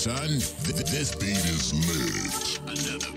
son. Th this beat is lit.